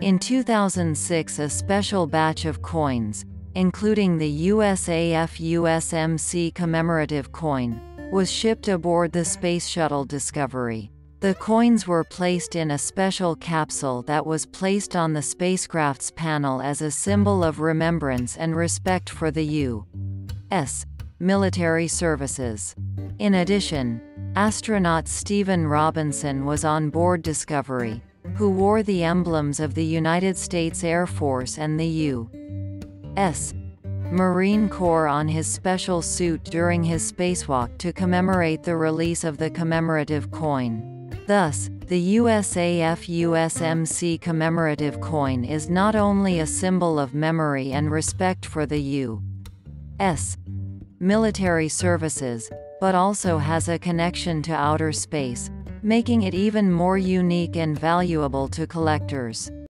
In 2006 a special batch of coins, including the USAF USMC commemorative coin, was shipped aboard the Space Shuttle Discovery. The coins were placed in a special capsule that was placed on the spacecraft's panel as a symbol of remembrance and respect for the U.S. military services. In addition, astronaut Stephen Robinson was on board Discovery, who wore the emblems of the United States Air Force and the U.S. Marine Corps on his special suit during his spacewalk to commemorate the release of the commemorative coin. Thus, the USAF USMC commemorative coin is not only a symbol of memory and respect for the U.S. military services, but also has a connection to outer space, making it even more unique and valuable to collectors.